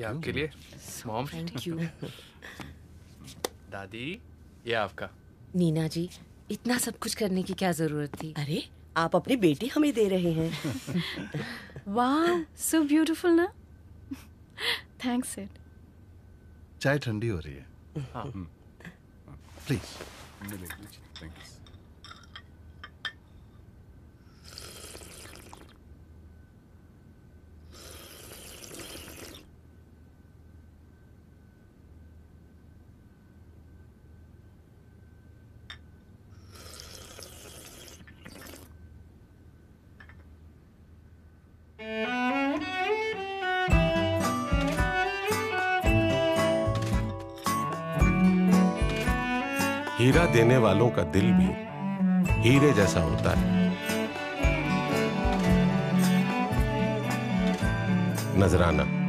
ये आपके लिए मॉम थैंक यू दादी ये आपका? नीना जी इतना सब कुछ करने की क्या ज़रूरत थी? अरे आप अपनी बेटी हमें दे रहे हैं। वाह सो ब्यूटीफुल ना? थैंक्स सेठ चाय ठंडी हो रही है। हाँ। प्लीज़ हीरा देने वालों का दिल भी हीरे जैसा होता है। नजराना।